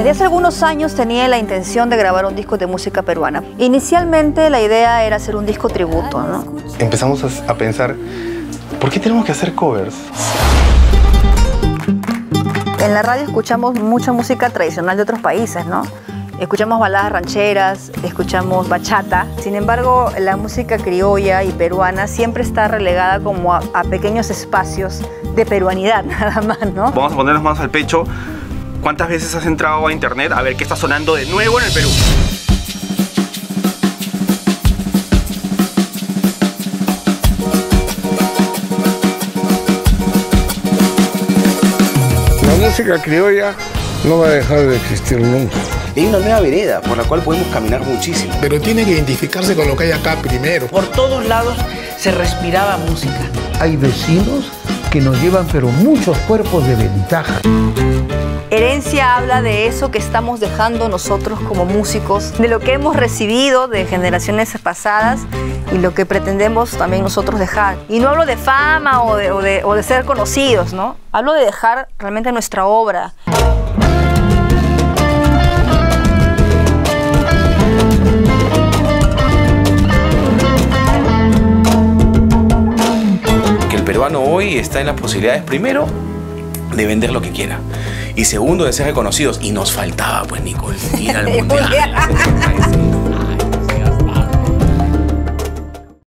Desde hace algunos años tenía la intención de grabar un disco de música peruana. Inicialmente la idea era hacer un disco tributo, ¿no? Empezamos a, a pensar, ¿por qué tenemos que hacer covers? En la radio escuchamos mucha música tradicional de otros países, ¿no? Escuchamos baladas rancheras, escuchamos bachata. Sin embargo, la música criolla y peruana siempre está relegada como a, a pequeños espacios de peruanidad, nada más, ¿no? Vamos a ponernos manos al pecho. ¿Cuántas veces has entrado a internet a ver qué está sonando de nuevo en el Perú? La música criolla no va a dejar de existir nunca. Hay una nueva vereda por la cual podemos caminar muchísimo. Pero tiene que identificarse con lo que hay acá primero. Por todos lados se respiraba música. Hay vecinos que nos llevan pero muchos cuerpos de ventaja. Herencia habla de eso que estamos dejando nosotros como músicos, de lo que hemos recibido de generaciones pasadas y lo que pretendemos también nosotros dejar. Y no hablo de fama o de, o ser conocidos, ¿no? Hablo de dejar realmente nuestra obra. Que el peruano hoy está en las posibilidades, primero, de vender lo que quiera. Y segundo, de ser reconocidos. Y nos faltaba, pues, Nicole, ir al mundial.